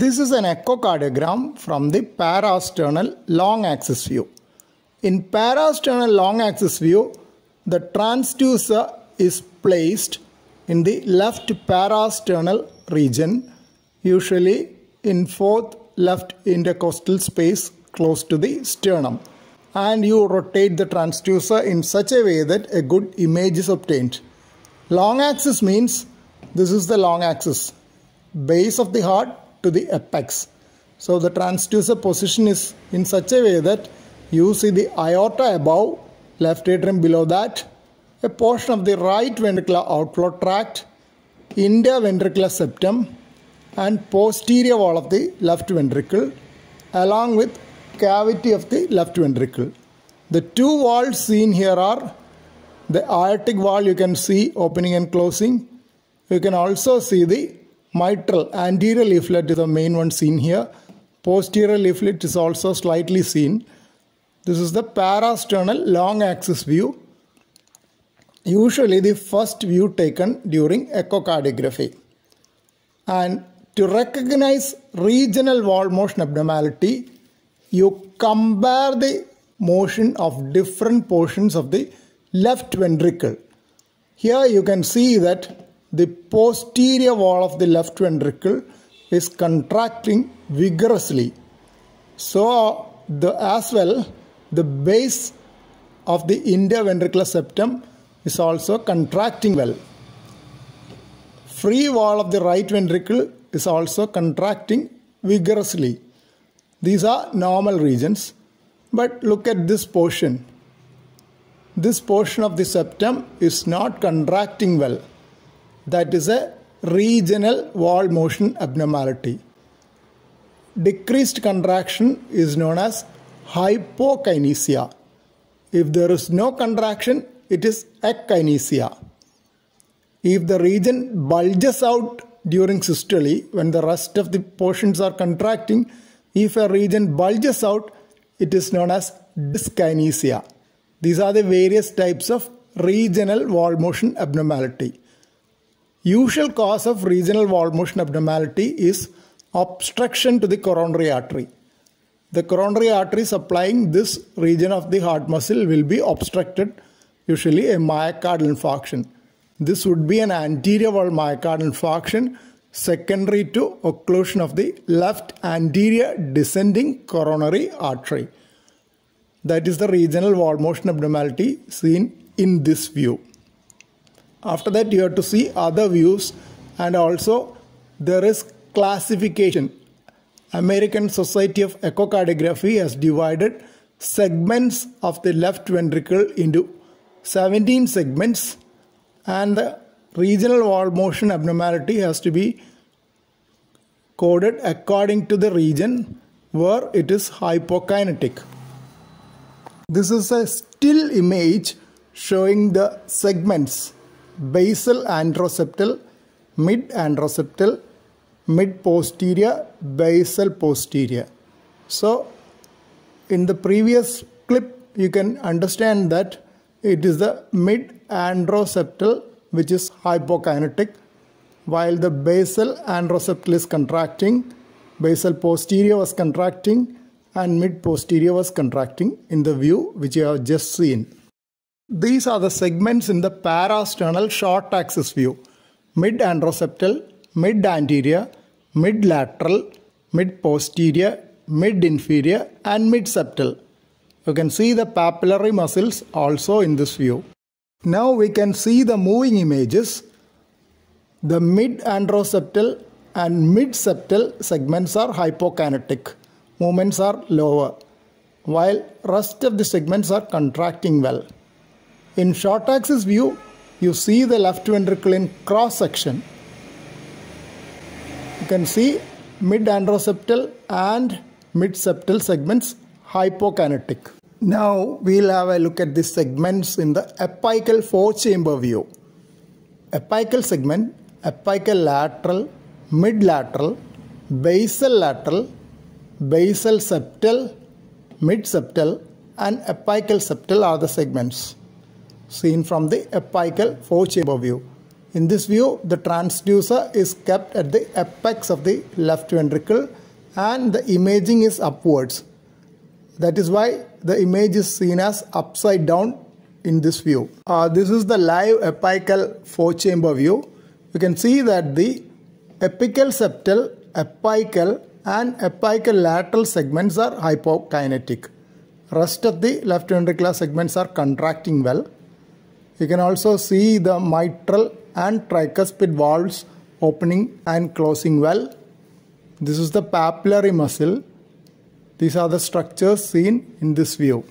This is an echocardiogram from the parasternal long axis view. In parasternal long axis view, the transducer is placed in the left parasternal region, usually in fourth left intercostal space close to the sternum. And you rotate the transducer in such a way that a good image is obtained. Long axis means this is the long axis, base of the heart to the apex. So the transducer position is in such a way that you see the aorta above, left atrium below that, a portion of the right ventricular outflow tract, interventricular septum, and posterior wall of the left ventricle, along with cavity of the left ventricle. The two walls seen here are the aortic wall you can see opening and closing. You can also see the mitral anterior leaflet is the main one seen here. Posterior leaflet is also slightly seen. This is the parasternal long axis view. Usually the first view taken during echocardiography. And to recognize regional wall motion abnormality, you compare the motion of different portions of the left ventricle. Here you can see that the posterior wall of the left ventricle is contracting vigorously. So the as well the base of the interventricular septum is also contracting well. Free wall of the right ventricle is also contracting vigorously. These are normal regions. But look at this portion. This portion of the septum is not contracting well. That is a regional wall motion abnormality. Decreased contraction is known as hypokinesia. If there is no contraction, it is akinesia. If the region bulges out during systole, when the rest of the portions are contracting, if a region bulges out, it is known as dyskinesia. These are the various types of regional wall motion abnormality. Usual cause of regional wall motion abnormality is obstruction to the coronary artery. The coronary artery supplying this region of the heart muscle will be obstructed, usually a myocardial infarction. This would be an anterior wall myocardial infarction secondary to occlusion of the left anterior descending coronary artery. That is the regional wall motion abnormality seen in this view. After that you have to see other views and also there is classification. American Society of Echocardiography has divided segments of the left ventricle into 17 segments and the regional wall motion abnormality has to be coded according to the region where it is hypokinetic. This is a still image showing the segments basal anteroseptal, mid anteroseptal, mid posterior, basal posterior. So, in the previous clip, you can understand that it is the mid anteroseptal which is hypokinetic, while the basal anteroseptal is contracting, basal posterior was contracting, and mid posterior was contracting in the view which you have just seen. These are the segments in the parasternal short axis view mid anteroseptal, mid anterior, mid lateral, mid posterior, mid inferior, and mid septal. You can see the papillary muscles also in this view. Now we can see the moving images. The mid anteroseptal and mid septal segments are hypokinetic. Movements are lower, while rest of the segments are contracting well. In short axis view, you see the left ventricle in cross section. You can see mid anteroseptal and mid septal segments hypokinetic. Now we'll have a look at these segments in the apical four chamber view. Apical segment, apical lateral, mid lateral, basal lateral, basal septal, mid septal, and apical septal are the segments seen from the apical four chamber view. In this view, the transducer is kept at the apex of the left ventricle and the imaging is upwards. That is why the image is seen as upside down in this view. Uh, this is the live apical four chamber view. You can see that the apical septal, apical and apical lateral segments are hypokinetic. Rest of the left ventricular segments are contracting well. You can also see the mitral and tricuspid valves opening and closing well. This is the papillary muscle. These are the structures seen in this view.